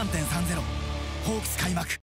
3.30ホークス開幕。